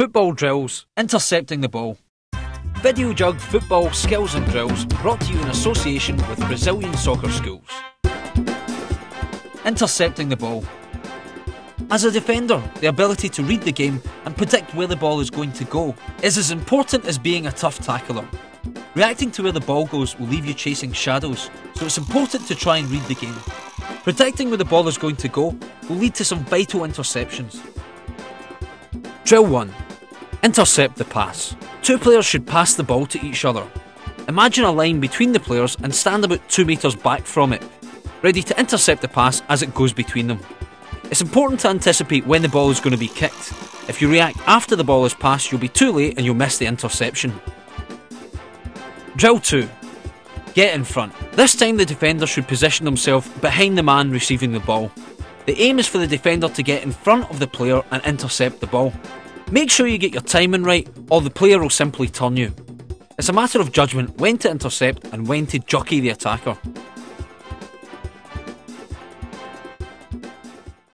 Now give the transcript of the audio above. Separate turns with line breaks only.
Football drills, intercepting the ball. Videojug football skills and drills brought to you in association with Brazilian soccer schools. Intercepting the ball. As a defender, the ability to read the game and predict where the ball is going to go is as important as being a tough tackler. Reacting to where the ball goes will leave you chasing shadows, so it's important to try and read the game. Predicting where the ball is going to go will lead to some vital interceptions. Drill 1 Intercept the pass. Two players should pass the ball to each other. Imagine a line between the players and stand about 2 metres back from it, ready to intercept the pass as it goes between them. It's important to anticipate when the ball is going to be kicked. If you react after the ball is passed, you'll be too late and you'll miss the interception. Drill 2 Get in front. This time the defender should position himself behind the man receiving the ball. The aim is for the defender to get in front of the player and intercept the ball. Make sure you get your timing right, or the player will simply turn you. It's a matter of judgment when to intercept and when to jockey the attacker.